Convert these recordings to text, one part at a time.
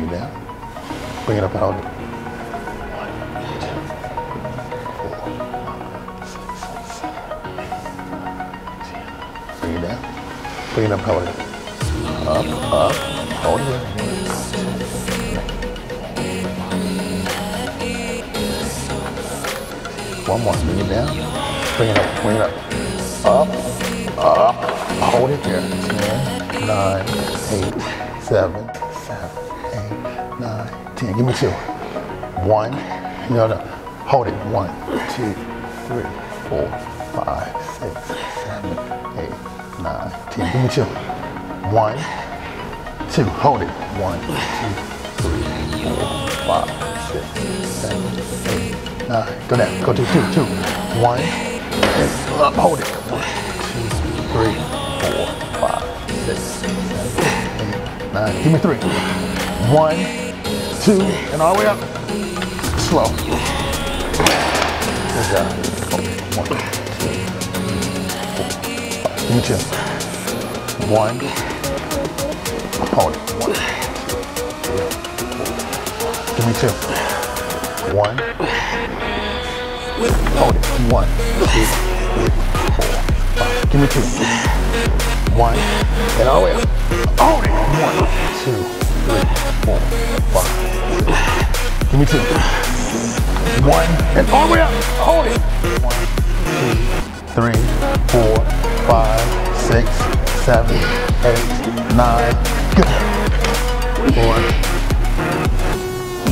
Bring it down. Bring it up it. Bring it down. Bring it up, hold it. Up, up, hold it. One more, bring it down. Bring it up, bring it up. Up, up, hold it there. 10, 9, 8, 7, 7, 8, 9, 10. Give me two. One, no, no. Hold it. One, two, three, four, five, six, seven, eight, nine, ten. Give me two. One, two. Hold it. One, two, three, four, five, six, seven, eight, nine. Go down. Go two, two, two. One, and up. Hold it. One, two, three, four, five, six, seven, eight, nine. Give me three. One, two, and all the way up. Slow. Good job. One, two. One. Hold it. One. Give me two. One. Hold it. One, two, four, five. Give me two. One. And all the way up. Hold it. One, two, three, four, five. Give me two. One, and all the way up. Hold it. One, two, three, four, five, six, seven, eight, nine. Good. Four,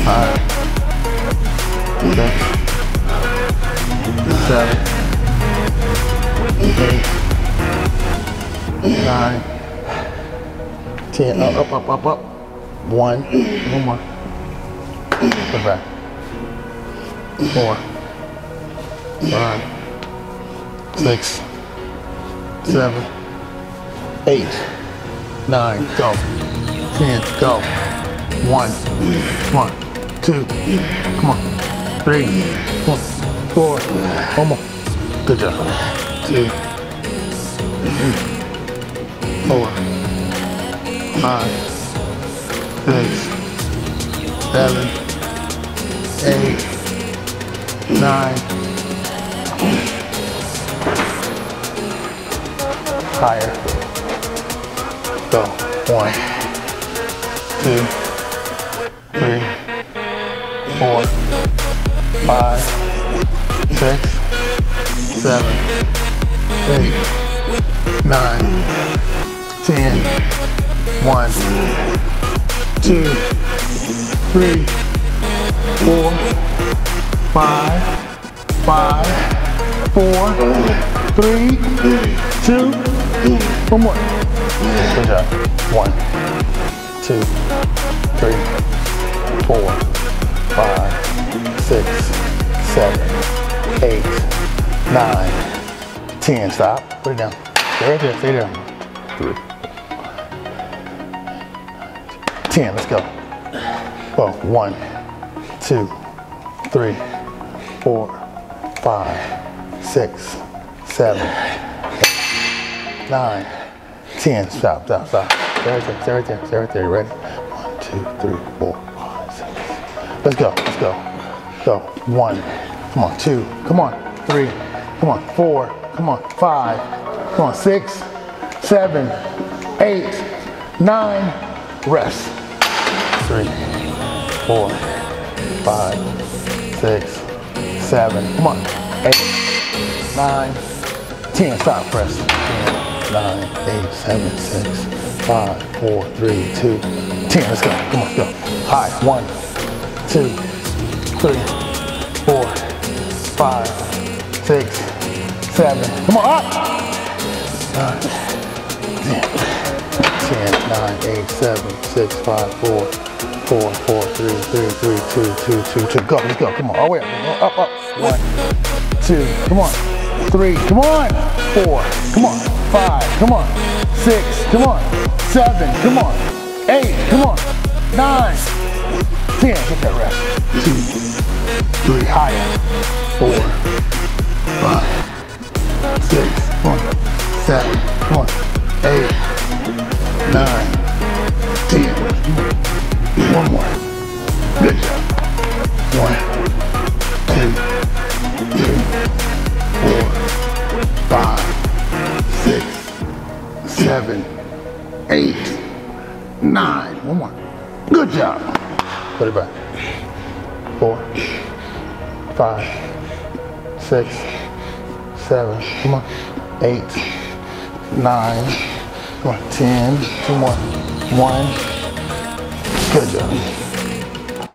five, six, seven, eight, nine, ten. Up, up, up, up, up. One. One more. It back four, five, six, seven, eight, nine, go. Ten, go. One. come on. Three, one, four, one more. Good job. Two, three, four, five, six, seven, eight, nine. Higher. Go. One, two, three, four, five, six, seven, eight, nine, ten. One, two, three, four, five, five, four, three, two, one more. Good job. One, two, three, four, five, six, seven, eight, nine, ten. Stop. Put it down. Stay right there. Stay there. Three. Ten. Let's go. Well, one, two, three, four, five, six, seven, eight, nine, ten. Stop, stop, stop. Stay right there, stay right there, stay right there. You ready? One, two, three, four, five, six. Let's go, let's go. Go. One. Come on, two. Come on. Three. Come on. Four. Come on. Five. Come on. Six, seven, eight, nine. Rest. Three, four, five, six, seven, come on, eight, nine, ten, stop, press. Ten, nine, eight, seven, six, five, four, three, two, ten, let's go, come on, go. High, one, two, three, four, five, six, seven, come on, up. Nine, ten, ten, nine, eight, seven, six, five, four, four, four, three, three, three, two, two, two, two. Go, let's go. Come on, all the way up, up, up. One, two, come on. Three, come on. Four, come on. Five, come on. Six, come on. Seven, come on. Eight, come on. Nine. Nine, ten. Get that rest. Two, three, higher. Four, five, six, come on. Seven, come on. Eight, seven, eight, nine. One more. Good job. Put it back. Four, five, six, seven, come on, eight, nine, come on, ten, two more, one. Good job.